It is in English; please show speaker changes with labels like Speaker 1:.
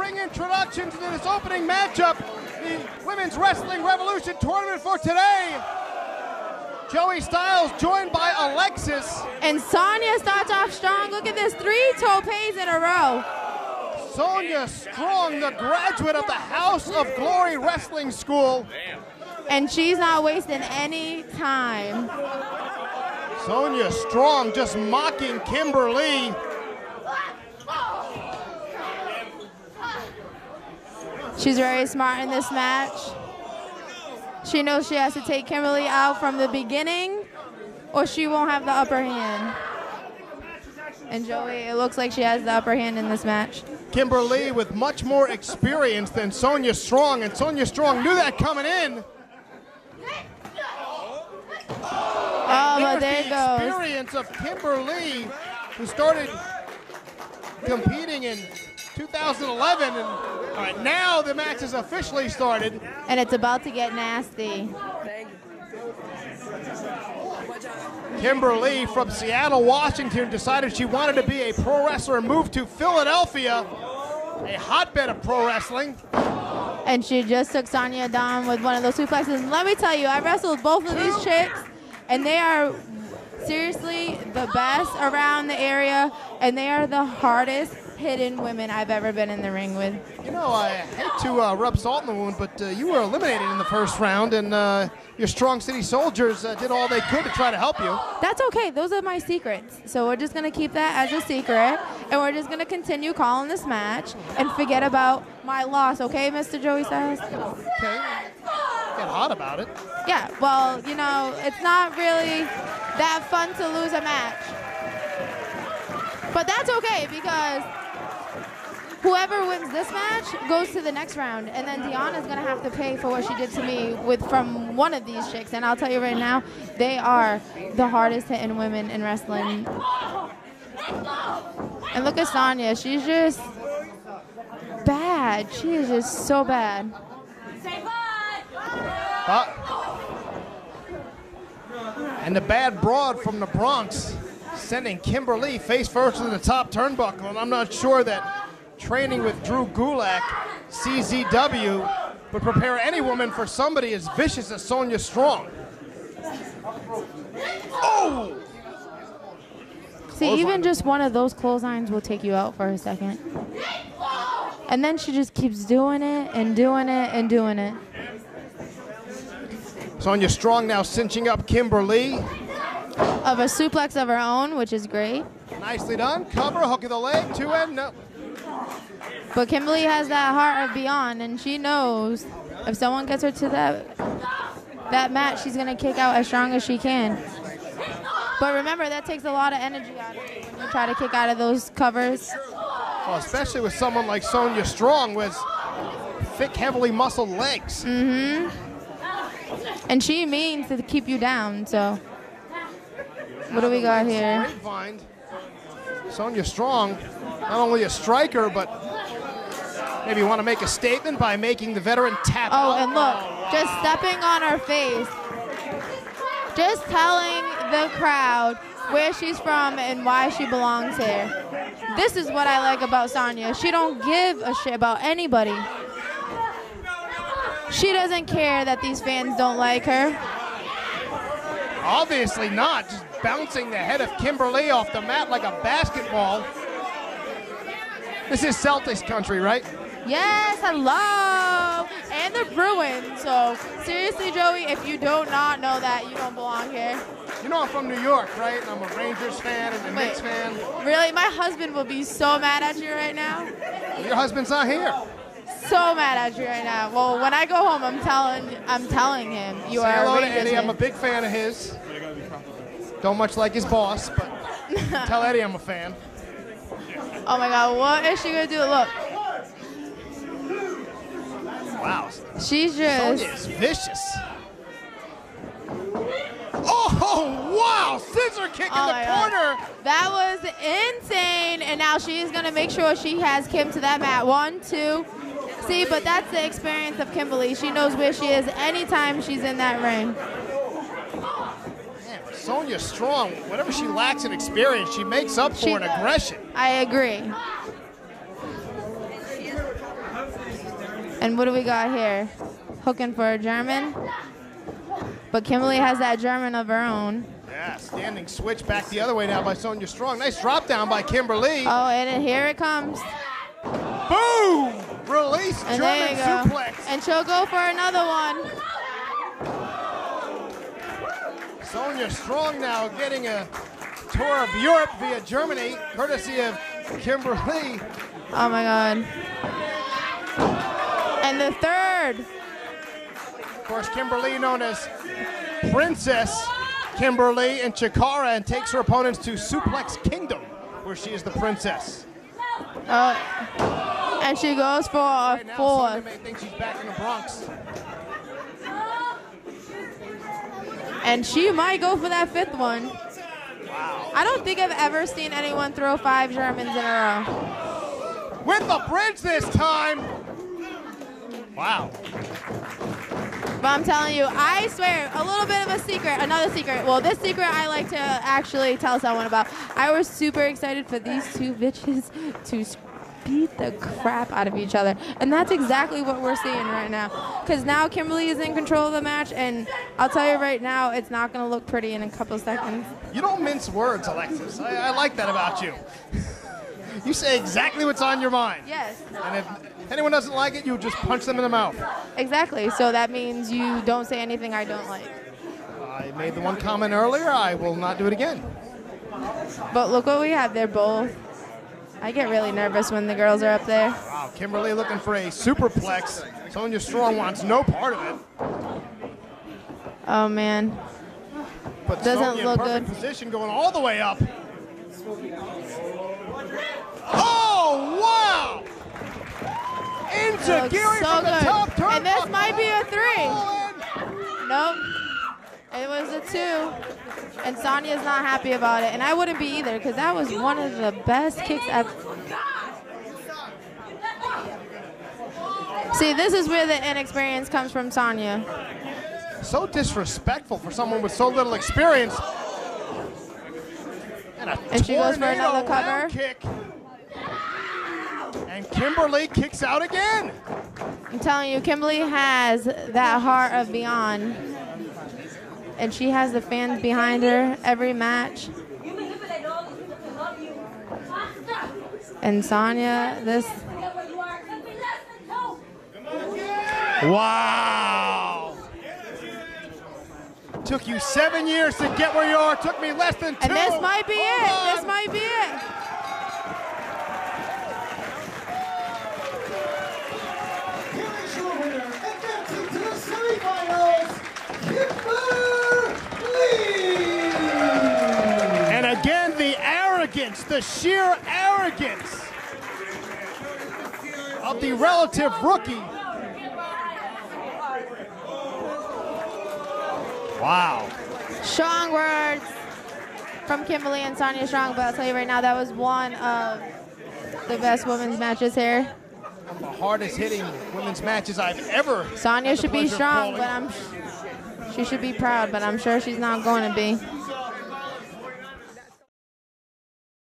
Speaker 1: ring introductions to this opening matchup, the Women's Wrestling Revolution tournament for today. Joey Styles joined by Alexis.
Speaker 2: And Sonya starts off strong. Look at this, three topes in a row.
Speaker 1: Sonya Strong, the graduate of the House of Glory Wrestling School.
Speaker 2: And she's not wasting any time.
Speaker 1: Sonya Strong just mocking Kimber Lee.
Speaker 2: She's very smart in this match. She knows she has to take Kimber Lee out from the beginning or she won't have the upper hand. And Joey, it looks like she has the upper hand in this match.
Speaker 1: Kimber Lee with much more experience than Sonya Strong, and Sonya Strong knew that coming in.
Speaker 2: Oh, but there
Speaker 1: the
Speaker 2: goes.
Speaker 1: experience of Kimber Lee, who started competing in 2011, and all right, now the match has officially started.
Speaker 2: And it's about to get nasty.
Speaker 1: Kimber Lee from Seattle, Washington decided she wanted to be a pro wrestler and moved to Philadelphia, a hotbed of pro wrestling.
Speaker 2: And she just took Sonya down with one of those suplexes. And let me tell you, I wrestled both of these chicks, and they are seriously the best around the area, and they are the hardest hidden women I've ever been in the ring with.
Speaker 1: You know, I hate to uh, rub salt in the wound, but uh, you were eliminated in the first round, and uh, your Strong City Soldiers uh, did all they could to try to help you.
Speaker 2: That's okay. Those are my secrets. So we're just going to keep that as a secret, and we're just going to continue calling this match and forget about my loss, okay, Mr. Joey Styles?
Speaker 1: Okay. Get hot about it.
Speaker 2: Yeah, well, you know, it's not really that fun to lose a match. But that's okay because whoever wins this match goes to the next round, and then Deanna's gonna have to pay for what she did to me with from one of these chicks. And I'll tell you right now, they are the hardest hitting women in wrestling. And look at Sonya, she's just bad. She is just so bad.
Speaker 1: Uh, and the bad broad from the Bronx sending Kimber Lee face first to the top turnbuckle. And I'm not sure that training with Drew Gulak, CZW, would prepare any woman for somebody as vicious as Sonya Strong. Oh!
Speaker 2: See, even just one of those clotheslines will take you out for a second. And then she just keeps doing it and doing it and doing it.
Speaker 1: Sonya Strong now cinching up Kimber Lee.
Speaker 2: Of a suplex of her own, which is great.
Speaker 1: Nicely done. Cover, hook of the leg, two and no.
Speaker 2: But Kimber Lee has that heart of beyond, and she knows if someone gets her to that that match, she's gonna kick out as strong as she can. But remember, that takes a lot of energy out of you when you try to kick out of those covers.
Speaker 1: Well, especially with someone like Sonya Strong with thick, heavily muscled legs.
Speaker 2: Mm-hmm. And she means to keep you down, so. What do we got here?
Speaker 1: Sonya Strong, not only a striker, but maybe you want to make a statement by making the veteran tap
Speaker 2: Oh,
Speaker 1: out.
Speaker 2: and look, just stepping on her face. Just telling the crowd where she's from and why she belongs here. This is what I like about Sonya. She don't give a shit about anybody. She doesn't care that these fans don't like her.
Speaker 1: Obviously not. Just bouncing the head of Kimber Lee off the mat like a basketball. This is Celtics country, right?
Speaker 2: Yes, hello. And the Bruins. So seriously, Joey, if you do not know that, you don't belong here.
Speaker 1: You know I'm from New York, right? And I'm a Rangers fan and a
Speaker 2: Wait.
Speaker 1: Knicks fan.
Speaker 2: Really, my husband will be so mad at you right now.
Speaker 1: Your husband's not here.
Speaker 2: So mad at you right now. Well, when I go home, I'm telling, I'm telling him you
Speaker 1: Say
Speaker 2: are
Speaker 1: hello
Speaker 2: a
Speaker 1: to
Speaker 2: Rangers
Speaker 1: Eddie. I'm a big fan of his. Don't much like his boss, but tell Eddie I'm a fan.
Speaker 2: Oh my God, what is she gonna do? Look,
Speaker 1: Wow.
Speaker 2: she's just.
Speaker 1: is vicious. Oh, wow. Scissor kick
Speaker 2: Oh
Speaker 1: in the
Speaker 2: my God.
Speaker 1: corner.
Speaker 2: That was insane. And now she's gonna make sure she has Kim to that mat. One, two. See, but that's the experience of Kimber Lee. She knows where she is anytime she's in that ring.
Speaker 1: Man, Sonya Strong, whatever she lacks in experience, she makes up for
Speaker 2: She
Speaker 1: in aggression.
Speaker 2: I agree. And what do we got here? Hooking for a German. But Kimber Lee has that German of her own.
Speaker 1: Yeah, standing switch back the other way now by Sonya Strong. Nice drop down by Kimber Lee.
Speaker 2: Oh, and here it comes.
Speaker 1: Boom! Release
Speaker 2: And
Speaker 1: German suplex.
Speaker 2: And she'll go for another one.
Speaker 1: Sonya Strong now getting a tour of Europe via Germany, courtesy of Kimber Lee.
Speaker 2: Oh my god. And the third.
Speaker 1: Of course, Kimber Lee known as Princess Kimber Lee in Chikara and takes her opponents to Suplex Kingdom, where she is the princess.
Speaker 2: Oh, and she goes for a
Speaker 1: Right now, Sonya may think she's back in the Bronx.
Speaker 2: And she might go for that fifth one.
Speaker 1: Wow.
Speaker 2: I don't think I've ever seen anyone throw five Germans in a row.
Speaker 1: With the bridge this time. Wow.
Speaker 2: But I'm telling you, I swear, a little bit of a secret, another secret. Well, this secret I like to actually tell someone about. I was super excited for these two bitches to beat the crap out of each other. And that's exactly what we're seeing right now. Because now Kimber Lee is in control of the match, and I'll tell you right now, it's not going to look pretty in a couple seconds.
Speaker 1: You don't mince words, Alexis. I, I like that about you. you say exactly what's on your mind.
Speaker 2: Yes,
Speaker 1: And if anyone doesn't like it, you just punch them in the mouth.
Speaker 2: exactly. So that means you don't say anything I don't like.
Speaker 1: I made the one comment earlier. I will not do it again.
Speaker 2: But look what we have. They're both. I get really nervous when the girls are up there.
Speaker 1: Wow, Kimber Lee looking for a superplex. Sonya Strong wants no part of it.
Speaker 2: Oh man.
Speaker 1: But
Speaker 2: Doesn't
Speaker 1: Sonya
Speaker 2: look good.
Speaker 1: position going all the way up. Oh, wow! Into Geary
Speaker 2: so
Speaker 1: from the
Speaker 2: good.
Speaker 1: top turn.
Speaker 2: And this might be a three. Nope. It was a two. And Sonya's not happy about it. And I wouldn't be either because that was one of the best kicks I've. See, this is where the inexperience comes from Sonya.
Speaker 1: So disrespectful for someone with so little experience. And,
Speaker 2: And she goes for another cover.
Speaker 1: Kick. And Kimber Lee kicks out again.
Speaker 2: I'm telling you, Kimber Lee has that heart of beyond. And she has the fans behind her every match. And Sonya, this
Speaker 1: Wow. Took you seven years to get where you are. Took me less than two.
Speaker 2: and this might be
Speaker 1: Hold
Speaker 2: it.
Speaker 1: on.
Speaker 2: This might be it.
Speaker 3: Here is your winner, advancing to the semifinals, Kimberly!
Speaker 1: And again, the arrogance, the sheer arrogance of the relative rookie. Wow.
Speaker 2: Strong words from Kimber Lee and Sonya Strong, but I'll tell you right now, that was one of the best women's matches here.
Speaker 1: The hardest hitting women's matches I've ever.
Speaker 2: Sonya should be strong, but I'm she should be proud, but I'm sure she's not going to be.